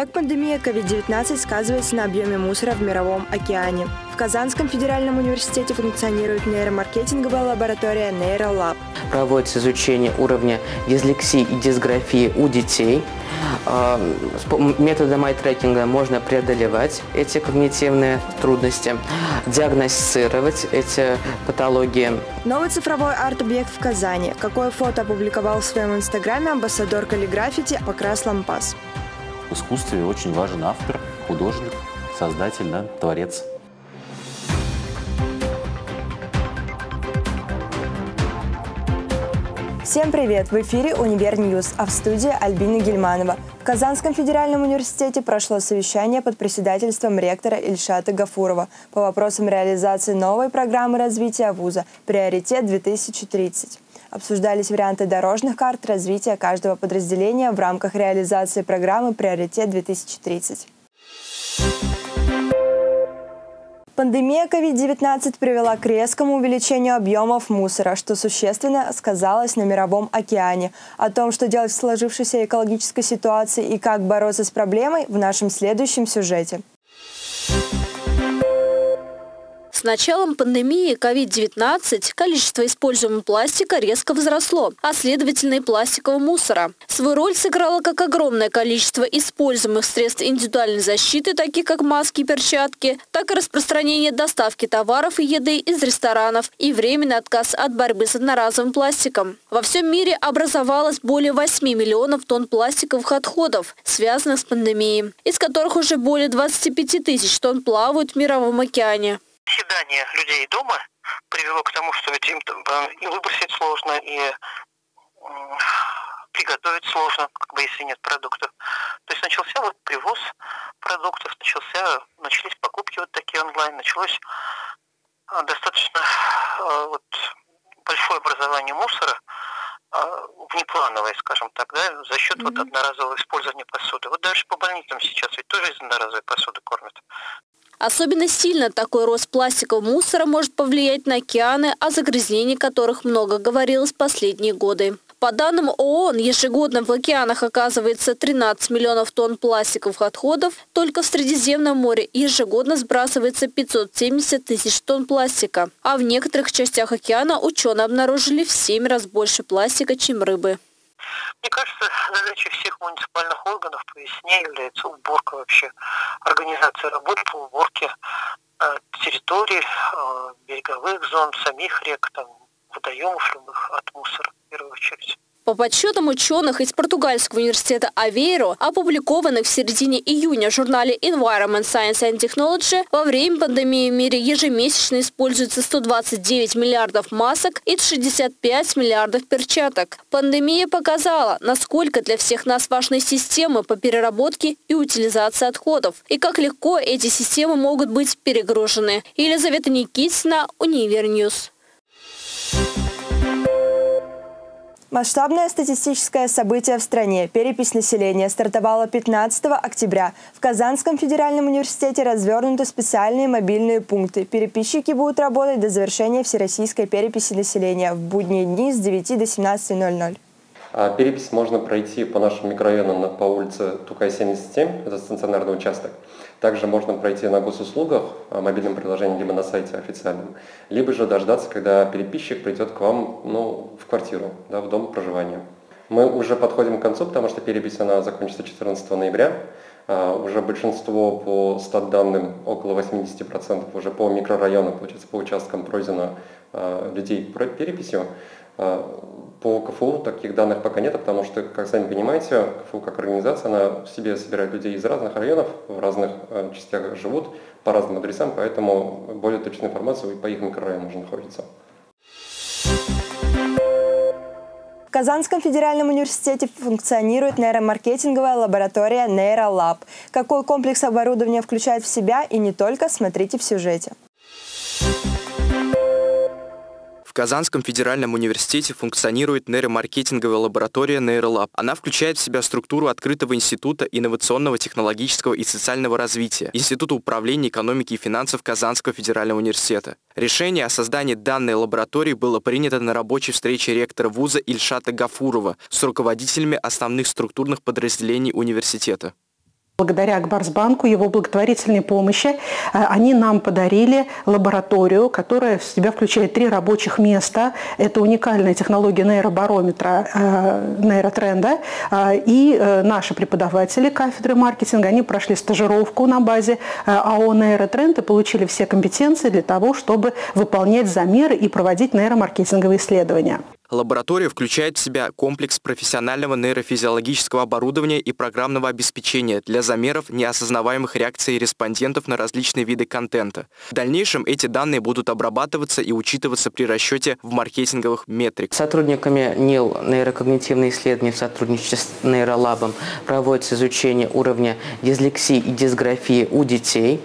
Как пандемия COVID-19 сказывается на объеме мусора в мировом океане? В Казанском федеральном университете функционирует нейромаркетинговая лаборатория NeuroLab. Проводится изучение уровня дислексии и дисграфии у детей. А, методом ай-трекинга можно преодолевать эти когнитивные трудности, диагностировать эти патологии. Новый цифровой арт-объект в Казани. Какое фото опубликовал в своем инстаграме амбассадор каллиграфити Покрас Лампас. В искусстве очень важен автор, художник, создатель, да, творец. Всем привет! В эфире «Универ News», а в студии Альбина Гельманова. В Казанском федеральном университете прошло совещание под председательством ректора Ильшата Гафурова по вопросам реализации новой программы развития вуза «Приоритет-2030». Обсуждались варианты дорожных карт развития каждого подразделения в рамках реализации программы «Приоритет-2030». Пандемия COVID-19 привела к резкому увеличению объемов мусора, что существенно сказалось на мировом океане. О том, что делать в сложившейся экологической ситуации и как бороться с проблемой в нашем следующем сюжете. С началом пандемии COVID-19 количество используемого пластика резко возросло, а следовательно и пластикового мусора. Свою роль сыграло как огромное количество используемых средств индивидуальной защиты, таких как маски и перчатки, так и распространение доставки товаров и еды из ресторанов и временный отказ от борьбы с одноразовым пластиком. Во всем мире образовалось более 8 миллионов тонн пластиковых отходов, связанных с пандемией, из которых уже более 25 тысяч тонн плавают в мировом океане оседание людей дома привело к тому, что ведь им и выбросить сложно, и приготовить сложно, как бы если нет продуктов. То есть начался вот привоз продуктов, начался, начались покупки вот такие онлайн, началось а, достаточно а, вот, большое образование мусора, внеплановое, скажем так, да, за счет mm-hmm. вот одноразового использования посуды. Вот даже по больницам сейчас ведь тоже из одноразовой посуды кормят. Особенно сильно такой рост пластикового мусора может повлиять на океаны, о загрязнении которых много говорилось последние годы. По данным ООН, ежегодно в океанах оказывается 13 миллионов тонн пластиковых отходов. Только в Средиземном море ежегодно сбрасывается 570 тысяч тонн пластика. А в некоторых частях океана ученые обнаружили в 7 раз больше пластика, чем рыбы. Мне кажется, задачей всех муниципальных органов по весне является уборка вообще, организация работ по уборке э, территорий, э, береговых зон, самих рек, там, водоемов любых от мусора в первую очередь. По подсчетам ученых из португальского университета Авейро, опубликованных в середине июня в журнале Environment Science and Technology, во время пандемии в мире ежемесячно используется 129 миллиардов масок и 65 миллиардов перчаток. Пандемия показала, насколько для всех нас важны системы по переработке и утилизации отходов, и как легко эти системы могут быть перегружены. Елизавета Никитина, Универ News. Масштабное статистическое событие в стране «Перепись населения» стартовало 15 октября. В Казанском федеральном университете развернуты специальные мобильные пункты. Переписчики будут работать до завершения всероссийской переписи населения в будние дни с 9 до 17.00. А перепись можно пройти по нашим микрорайонам по улице Тукай 77, это стационарный участок. Также можно пройти на госуслугах, а, мобильном приложении, либо на сайте официальном, либо же дождаться, когда переписчик придет к вам ну, в квартиру, да, в дом проживания. Мы уже подходим к концу, потому что перепись она закончится 14 ноября. А, уже большинство по стат данным, около 80% уже по микрорайонам, получается, по участкам пройдено людей переписью. По КФУ таких данных пока нет, потому что, как сами понимаете, КФУ как организация, она в себе собирает людей из разных районов, в разных э, частях живут, по разным адресам, поэтому более точную информацию по их микрорайонам уже находится. В Казанском федеральном университете функционирует нейромаркетинговая лаборатория NeuroLab. Какой комплекс оборудования включает в себя и не только, смотрите в сюжете. В Казанском федеральном университете функционирует нейромаркетинговая лаборатория Нейролаб. Она включает в себя структуру открытого института инновационного, технологического и социального развития, Института управления экономики и финансов Казанского федерального университета. Решение о создании данной лаборатории было принято на рабочей встрече ректора вуза Ильшата Гафурова с руководителями основных структурных подразделений университета. Благодаря Акбарсбанку, его благотворительной помощи, э, они нам подарили лабораторию, которая в себя включает три рабочих места. Это уникальная технология нейробарометра, э, нейротренда. И наши преподаватели кафедры маркетинга, они прошли стажировку на базе АО «Нейротренд» и получили все компетенции для того, чтобы выполнять замеры и проводить нейромаркетинговые исследования. Лаборатория включает в себя комплекс профессионального нейрофизиологического оборудования и программного обеспечения для замеров неосознаваемых реакций респондентов на различные виды контента. В дальнейшем эти данные будут обрабатываться и учитываться при расчете в маркетинговых метриках. Сотрудниками НИЛ нейрокогнитивные исследования в сотрудничестве с нейролабом проводится изучение уровня дислексии и дисграфии у детей.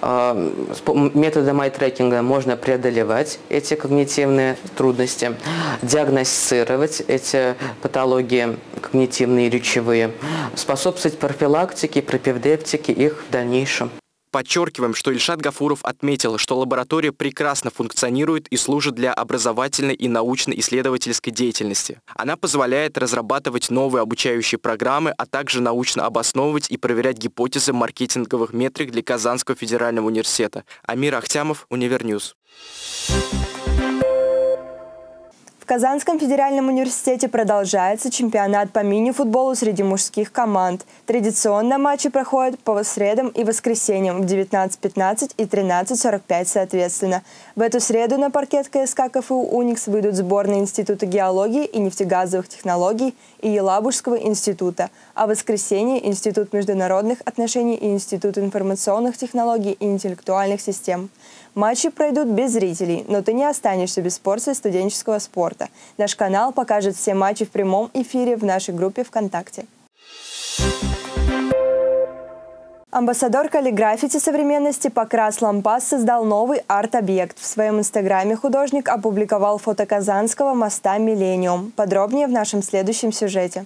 С методом ай-трекинга можно преодолевать эти когнитивные трудности диагностировать эти патологии когнитивные и речевые, способствовать профилактике, пропедевтике их в дальнейшем. Подчеркиваем, что Ильшат Гафуров отметил, что лаборатория прекрасно функционирует и служит для образовательной и научно-исследовательской деятельности. Она позволяет разрабатывать новые обучающие программы, а также научно обосновывать и проверять гипотезы маркетинговых метрик для Казанского федерального университета. Амир Ахтямов, Универ News. Казанском федеральном университете продолжается чемпионат по мини-футболу среди мужских команд. Традиционно матчи проходят по средам и воскресеньям в 19.15 и 13.45 соответственно. В эту среду на паркет КСК КФУ «Уникс» выйдут сборные Института геологии и нефтегазовых технологий и Елабужского института, а в воскресенье Институт международных отношений и Институт информационных технологий и интеллектуальных систем. Матчи пройдут без зрителей, но ты не останешься без порции студенческого спорта. Наш канал покажет все матчи в прямом эфире в нашей группе ВКонтакте. Амбассадор каллиграфити современности Покрас Лампас создал новый арт-объект. В своем инстаграме художник опубликовал фото Казанского моста «Миллениум». Подробнее в нашем следующем сюжете.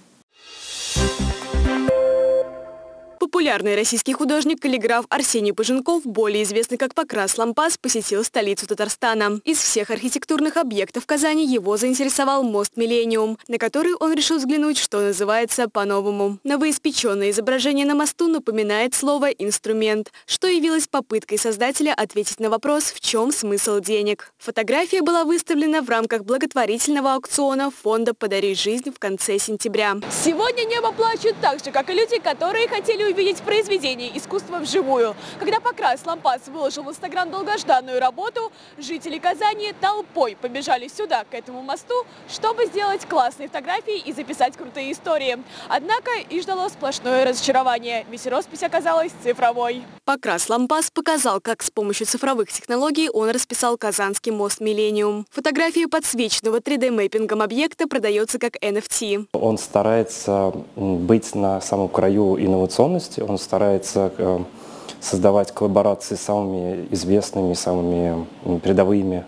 Популярный российский художник-каллиграф Арсений Поженков, более известный как Покрас Лампас, посетил столицу Татарстана. Из всех архитектурных объектов Казани его заинтересовал мост «Миллениум», на который он решил взглянуть, что называется, по-новому. Новоиспеченное изображение на мосту напоминает слово «инструмент», что явилось попыткой создателя ответить на вопрос, в чем смысл денег. Фотография была выставлена в рамках благотворительного аукциона фонда «Подари жизнь» в конце сентября. Сегодня небо плачет так же, как и люди, которые хотели увидеть увидеть произведение искусства вживую. Когда Покрас Лампас выложил в Инстаграм долгожданную работу, жители Казани толпой побежали сюда, к этому мосту, чтобы сделать классные фотографии и записать крутые истории. Однако и ждало сплошное разочарование, ведь роспись оказалась цифровой. Покрас Лампас показал, как с помощью цифровых технологий он расписал Казанский мост «Миллениум». Фотография подсвеченного 3D-мэппингом объекта продается как NFT. Он старается быть на самом краю инновационности, области. Он старается э, создавать коллаборации с самыми известными, самыми передовыми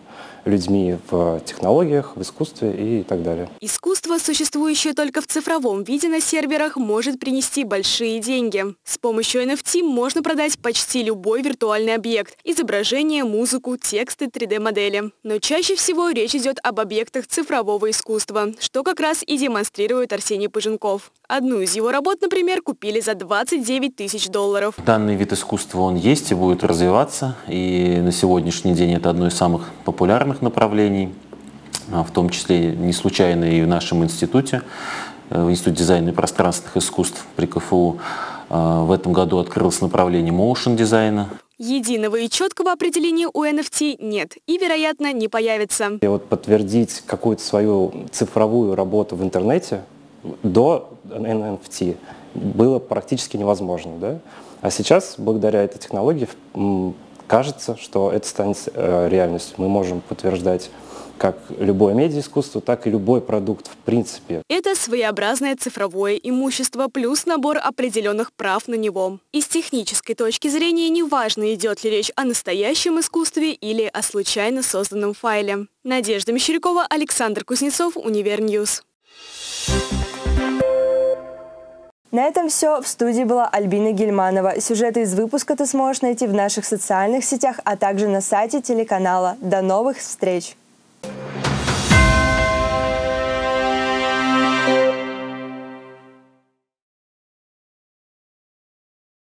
людьми в технологиях, в искусстве и так далее. Искусство, существующее только в цифровом виде на серверах, может принести большие деньги. С помощью NFT можно продать почти любой виртуальный объект – изображение, музыку, тексты, 3D-модели. Но чаще всего речь идет об объектах цифрового искусства, что как раз и демонстрирует Арсений Пыженков. Одну из его работ, например, купили за 29 тысяч долларов. Данный вид искусства, он есть и будет развиваться. И на сегодняшний день это одно из самых популярных направлений, а, в том числе не случайно и в нашем институте, э, в Институте дизайна и пространственных искусств при КФУ. А, в этом году открылось направление motion дизайна. Единого и четкого определения у NFT нет и, вероятно, не появится. И вот подтвердить какую-то свою цифровую работу в интернете до NFT было практически невозможно. Да? А сейчас, благодаря этой технологии, кажется, что это станет э, реальностью. Мы можем подтверждать как любое медиаискусство, так и любой продукт в принципе. Это своеобразное цифровое имущество плюс набор определенных прав на него. И с технической точки зрения неважно, идет ли речь о настоящем искусстве или о случайно созданном файле. Надежда Мещерякова, Александр Кузнецов, Универ News. На этом все. В студии была Альбина Гельманова. Сюжеты из выпуска ты сможешь найти в наших социальных сетях, а также на сайте телеканала. До новых встреч!